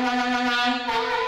何?